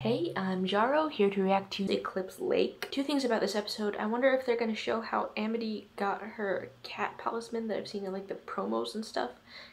Hey, I'm Jauxro, here to react to Eclipse Lake. Two things about this episode. I wonder if they're going to show how Amity got her cat talisman that I've seen in like the promos and stuff.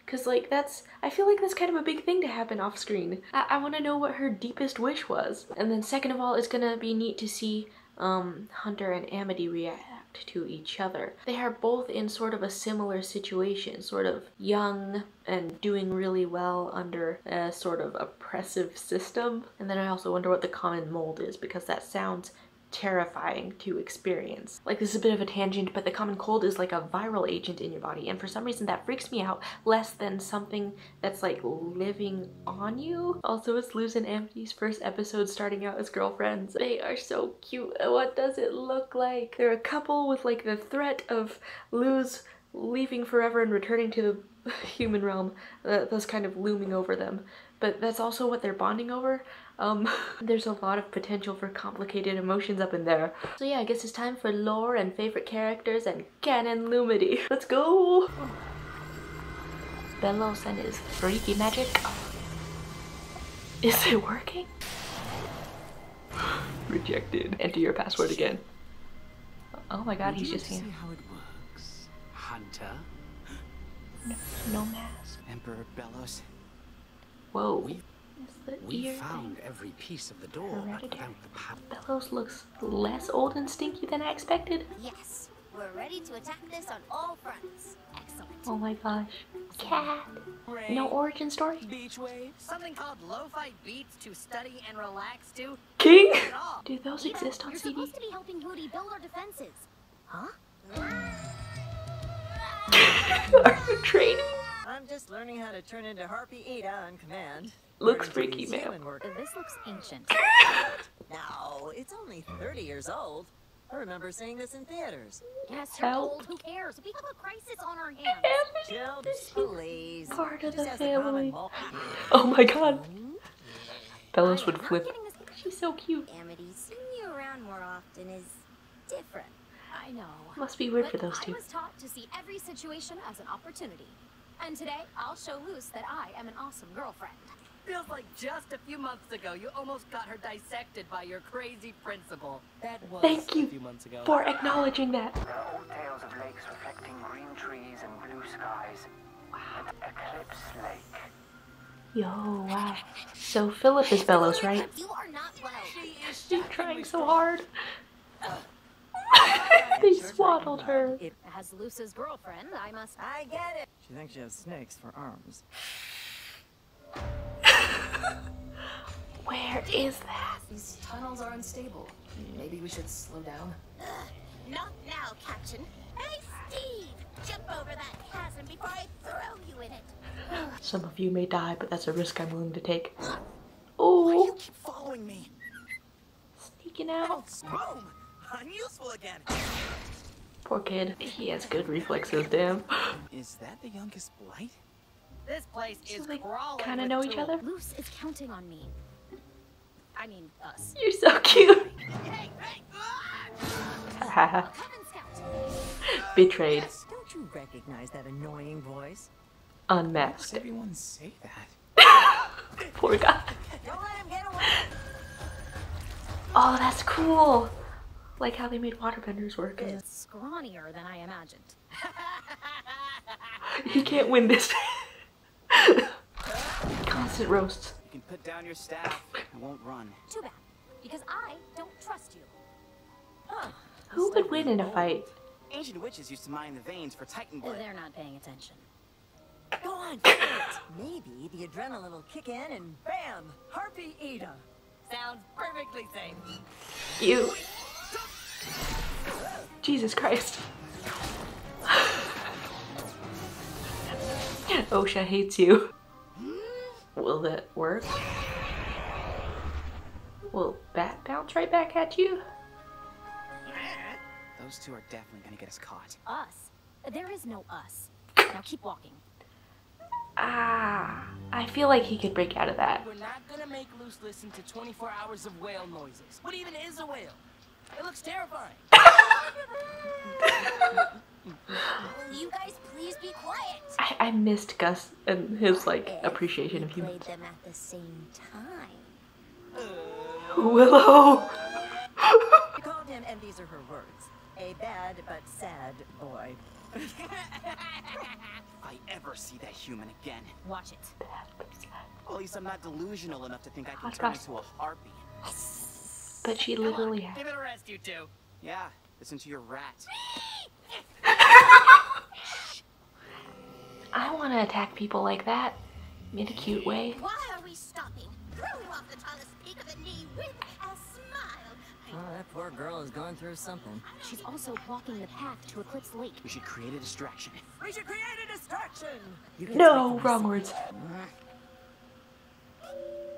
Cause like that's, I feel like that's kind of a big thing to happen off screen. I, I want to know what her deepest wish was. And then second of all, it's gonna be neat to see um, Hunter and Amity react to each other. They are both in sort of a similar situation, sort of young and doing really well under a sort of oppressive system. And then I also wonder what the common mold is because that sounds terrifying to experience. Like this is a bit of a tangent, but the common cold is like a viral agent in your body. And for some reason that freaks me out less than something that's like living on you. Also it's Luz and Amity's first episode starting out as girlfriends. They are so cute. What does it look like? They're a couple with like the threat of Luz leaving forever and returning to the human realm uh, that's kind of looming over them but that's also what they're bonding over. Um, there's a lot of potential for complicated emotions up in there. So yeah, I guess it's time for lore and favorite characters and canon Lumity. Let's go! Belos and his freaky magic. Is it working? Rejected. Enter your password again. Oh my god, Would he's just like to here. see how it works, Hunter. No, no mask. Emperor Belos, Whoa. We- Is the we ear found thing. every piece of the door, but without the power. Belos looks less old and stinky than I expected. Yes, we're ready to attack this on all fronts. Excellent. Oh my gosh. Cat. No origin story? Beach wave? Something called lo-fi beats to study and relax to? King? Not at all. Do those You exist on you're CD? supposed to be helping Hooty build our defenses. Huh? Are you training? I'm just learning how to turn into Harpy Eda on command. Looks freaky, these ma'am. human work- This looks ancient. No, it's only 30 years old. I remember seeing this in theaters. Yes, you're Help. old. Who cares? We have a crisis on our hands. Jill, please. Part of the has a common family. Oh my god. Hmm? Belos I would flip. this- She's so cute. Amity, seeing you around more often is different. I know. Must be weird but for those two. I was taught to see every situation as an opportunity. And today, I'll show Luz that I am an awesome girlfriend. Feels like just a few months ago you almost got her dissected by your crazy principal. That was Thank a you few months ago. For acknowledging that. There are old tales of lakes reflecting green trees and blue skies. Wow. Eclipse Lake. Yo, wow. So Philip is Belos, right? You are not well. She's trying so hard. they swaddled her. It has Luz's girlfriend, I must. I get it. She thinks she has snakes for arms. Where is that? These tunnels are unstable. Maybe we should slow down. Not now, Captain. Hey, Steve! Jump over that chasm before I throw you in it. Some of you may die, but that's a risk I'm willing to take. Why do Oh, you keep following me? sneaking out. Boom! Unuseful again. Poor kid. He has good reflexes, damn. Is that the youngest blight? This place So is they crawling kind of know each other. Luz is counting on me. I mean, us. You're so cute. Hey, hey! Haha. Betrayed. Don't you recognize that annoying voice? Does Unmasked. everyone say that? Poor guy. Don't let him get away. Oh, that's cool. Like how they made waterbenders work. and It's scrawnier than I imagined. He can't win this. Constant roasts. You can put down your staff. I won't run. Too bad, because I don't trust you. Who would win in a fight? Ancient witches used to mine the veins for Titan blood. They're not paying attention. Go on, do it. Maybe the adrenaline will kick in and bam! Harpy Eda. Sounds perfectly safe. You. Jesus Christ. OSHA hates you. Will that work? Will bat bounce right back at you? Those two are definitely gonna get us caught. Us? There is no us. Now keep walking. Ah, I feel like he could break out of that. We're not gonna make Luz listen to 24 hours of whale noises. What even is a whale? It looks terrifying. Will you guys please be quiet? I, I missed Gus and his like If appreciation of humans. played them at the same time. Willow. You called him, and these are her words. A bad but sad boy. If I ever see that human again, Watch it. at least I'm not delusional enough to think I can Hot turn goss. into a harpy. But she literally has. Give it a rest, you two. Yeah, listen to your rat. I want to attack people like that in a cute way. Why are we stopping? Throw him off the tallest peak of the knee with a smile. Oh, that poor girl is going through something. She's also blocking the path to Eclipse Lake. We should create a distraction. We should create a distraction! You No, wrong yourself. words.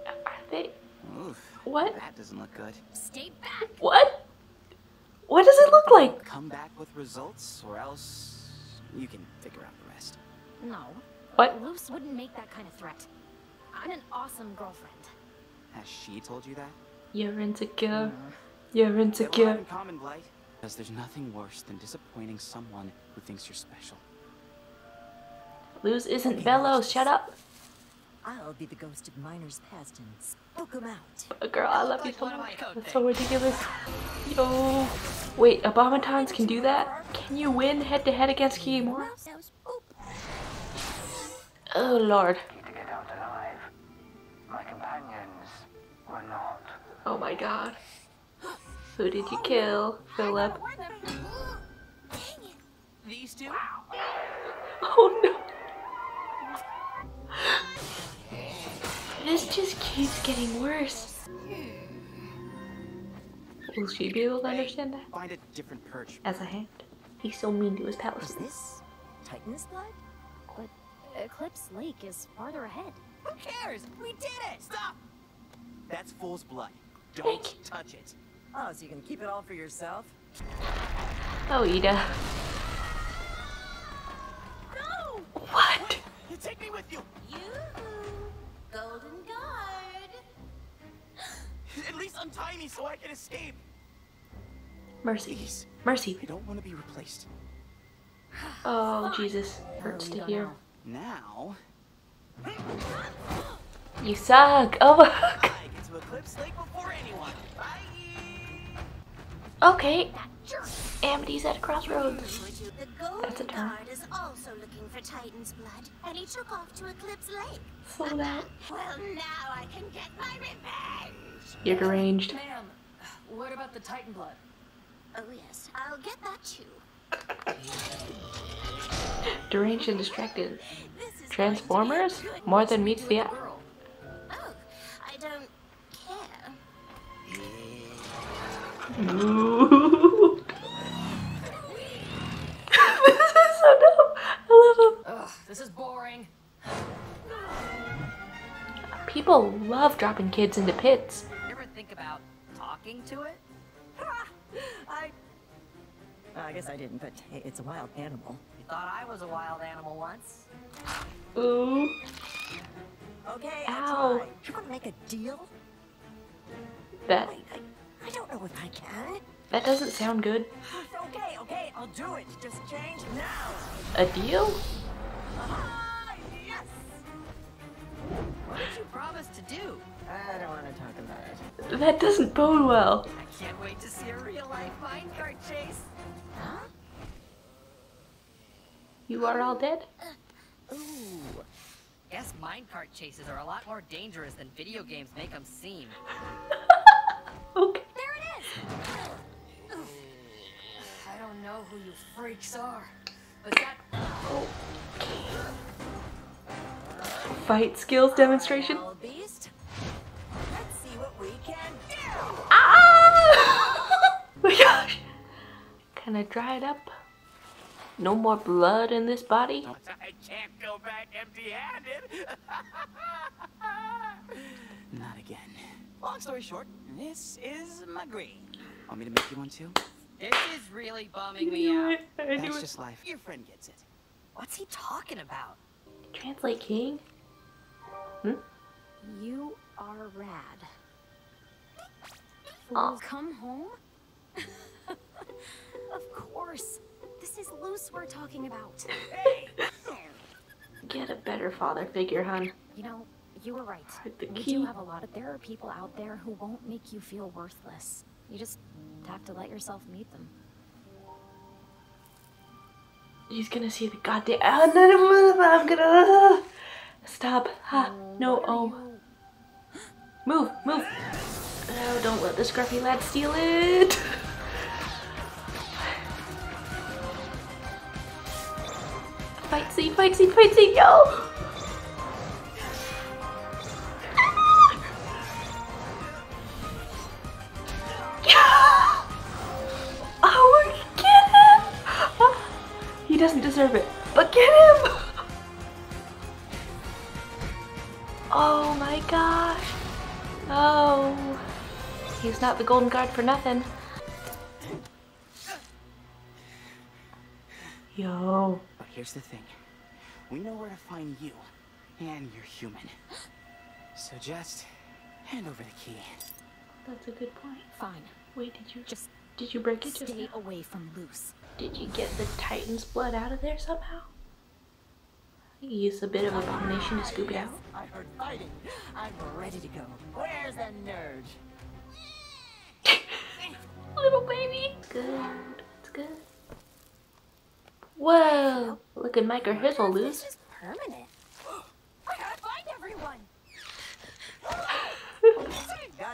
Are they? Oof. What? That doesn't look good. Stay back. What? What does it look like? Come back with results, or else you can figure out the rest. No. What? Luz wouldn't make that kind of threat. I'm an awesome girlfriend. Has she told you that? You're insecure. You're That we're insecure. in common, Blight. Because there's nothing worse than disappointing someone who thinks you're special. Luz isn't Belos. Shut up. I'll be the ghost of miners past and spook 'em out. Girl, I love you so much. That's so ridiculous. Yo. Wait, Abomatons can do that? Can you win head to head against Kikimora? Mouse. Oh lord. To get out alive. My companions were not. Oh my god. Who did you kill, Philip? These two? Oh no. This just keeps getting worse. Will she be able to understand that? Find a different perch. As a hand. He's so mean to his Is palace. this Titan's blood? But Eclipse Lake is farther ahead. Who cares? We did it! Stop! That's fool's blood. Don't touch it. Oh, so you can keep it all for yourself? Oh, Eda. Me so I can escape! Mercy. Please. Mercy. I don't want to be replaced. Oh, Jesus. Hurts to hear. Now, You suck. Oh my god. I get to Eclipse Lake before anyone. Bye! Okay. Amity's at a crossroads. That's a turn. Guard is also looking for Titan's blood, and he took off to Eclipse Lake. So that. Well, now I can get my revenge! You're deranged. Ma'am, what about the Titan blood? Oh, yes, I'll get that too. Deranged and distracted. This is going to be a Transformers? More than meets the eye. Ooh. this is so dumb. I love him. Ugh, this is boring. People love dropping kids into pits. You ever think about talking to it? I. Uh, I guess I didn't, but hey, it's a wild animal. You thought I was a wild animal once? Ooh. Okay, Ow. I'll try. You want to make a deal? That Wait, I, I don't know if I can. that doesn't sound good. Okay, okay, I'll do it. Just change now. A deal? Ah, yes. What did you promise to do? I don't want to talk about it. That doesn't bode well. I can't wait to see a real life minecart chase. You are all dead? Ooh. Guess minecart chases are a lot more dangerous than video games make them seem. Okay. There it is! I don't know who you freaks are, but that Fight skills demonstration. Wild beast. Let's see what we can. Ah! my gosh. Can I dry it up? No more blood in this body? I can't go back empty-handed. Not again. Long story short, this is my green. Want me to make you one too? this is really bumming me out. I That's it. just life. Your friend gets it. What's he talking about? Translate king? Hmm? You are rad. Aw. Will come home? of course. This is Luz we're talking about. Get a better father figure, hun. You know, You were right. The We do have a lot of. There are people out there who won't make you feel worthless. You just have to let yourself meet them. He's gonna see the goddamn. Ah, no, no, no, I'm gonna. Stop. Ah, no. Oh. Move, move. Oh, don't let the scruffy lad steal it. Fight scene, fight scene, fight scene, yo! He doesn't deserve it, but get him! Oh my gosh. Oh. He's not the golden guard for nothing. Yo. But here's the thing. We know where to find you. And you're human. So just hand over the key. That's a good point. Fine. Wait, did you Just did you break it just stay now? away from Luz. Did you get the Titan's blood out of there somehow? You used a bit of abomination to scoop it out. I heard fighting. I'm ready to go. Where's the nerd? Little baby. Good. It's good. Whoa! Look at Mike or his will lose. This is permanent. I gotta find everyone.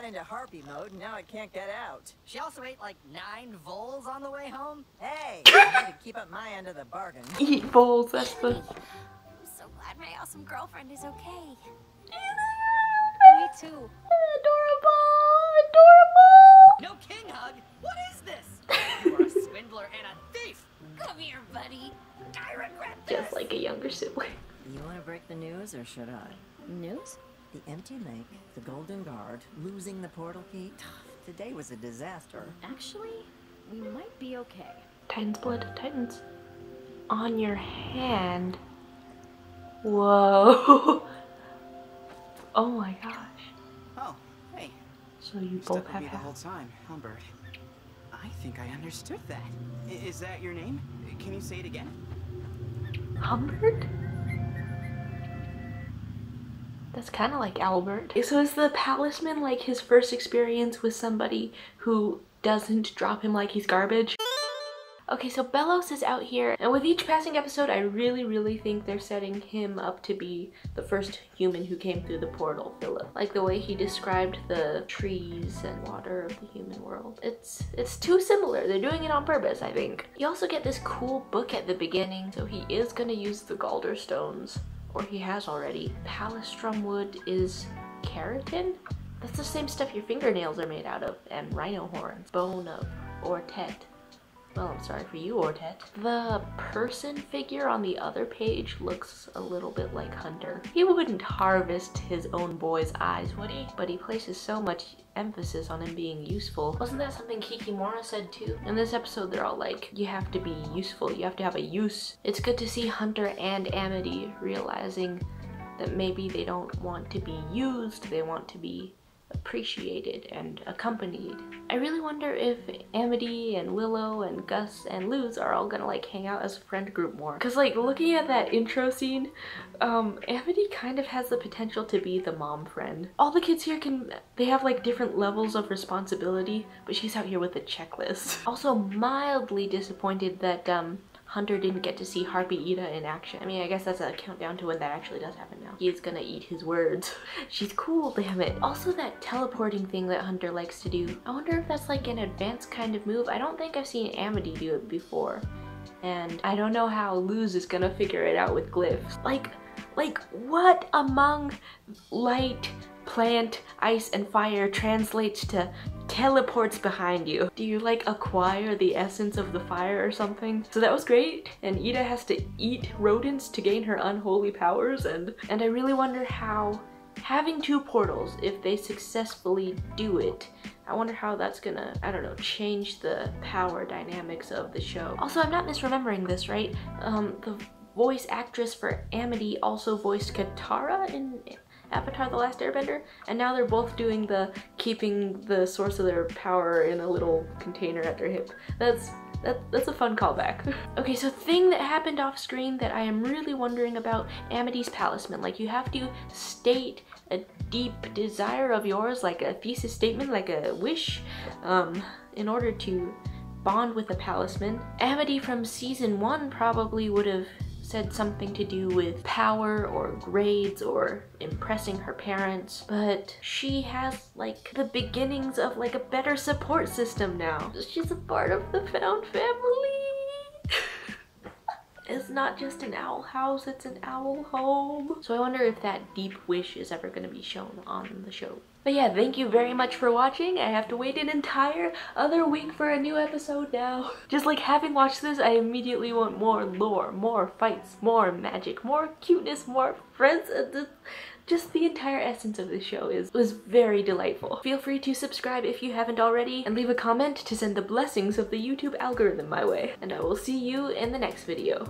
Got into harpy mode and now I can't get out. She also ate like nine voles on the way home. Hey, I need to keep up my end of the bargain. Eat bowls, that's the. I'm so glad my awesome girlfriend is okay. Me too. Adorable! Adorable! No king hug. What is this? You are a swindler and a thief. Come here, buddy. I regret this. Just like a younger sibling. You want to break the news or should I? News? The empty lake, the golden guard, losing the portal key. Today was a disaster. Actually, we might be okay. Titan's blood, Titans. On your hand. Whoa. oh my gosh. Oh, hey. So you You both stuck with have me the whole time, Humbert. I think I understood that. I- is that your name? Can you say it again? Humbert? That's kind of like Albert. So is the palisman like his first experience with somebody who doesn't drop him like he's garbage? Okay, so Belos is out here, and with each passing episode, I really, really think they're setting him up to be the first human who came through the portal, Philip. Like the way he described the trees and water of the human world. It's it's too similar. They're doing it on purpose, I think. You also get this cool book at the beginning, so he is gonna use the Galder stones, or he has already. Palistrom wood is keratin? That's the same stuff your fingernails are made out of, and rhino horns. Bone of Ortet. Well, I'm sorry for you, Ortet. The person figure on the other page looks a little bit like Hunter. He wouldn't harvest his own boy's eyes, would he? But he places so much emphasis on him being useful. Wasn't that something Kikimora said too? In this episode, they're all like, you have to be useful, you have to have a use. It's good to see Hunter and Amity realizing that maybe they don't want to be used, they want to be appreciated and accompanied. I really wonder if Amity and Willow and Gus and Luz are all gonna like hang out as a friend group more. Cause like looking at that intro scene, um, Amity kind of has the potential to be the mom friend. All the kids here can, they have like different levels of responsibility, but she's out here with a checklist. Also mildly disappointed that um, Hunter didn't get to see Harpy Eda in action. I mean, I guess that's a countdown to when that actually does happen now. He is gonna eat his words. She's cool, damn it. Also that teleporting thing that Hunter likes to do. I wonder if that's like an advanced kind of move. I don't think I've seen Amity do it before. And I don't know how Luz is gonna figure it out with glyphs. Like, like what among light, plant, ice, and fire translates to teleports behind you. Do you like acquire the essence of the fire or something? So that was great. And Eda has to eat rodents to gain her unholy powers and and I really wonder how having two portals, if they successfully do it, I wonder how that's gonna, I don't know, change the power dynamics of the show. Also, I'm not misremembering this, right? Um, the voice actress for Amity also voiced Katara in Avatar The Last Airbender, and now they're both doing the keeping the source of their power in a little container at their hip. That's that, that's a fun callback. okay, so thing that happened off screen that I am really wondering about Amity's Palisman. Like you have to state a deep desire of yours, like a thesis statement, like a wish, um, in order to bond with a palisman. Amity from season one probably would have said something to do with power or grades or impressing her parents, but she has like the beginnings of like a better support system now. She's a part of the found family. Not just an owl house, it's an owl home. So I wonder if that deep wish is ever going to be shown on the show. But yeah, thank you very much for watching. I have to wait an entire other week for a new episode now. Just like having watched this, I immediately want more lore, more fights, more magic, more cuteness, more friends. Uh, just the entire essence of this show is was very delightful. Feel free to subscribe if you haven't already and leave a comment to send the blessings of the YouTube algorithm my way. And I will see you in the next video.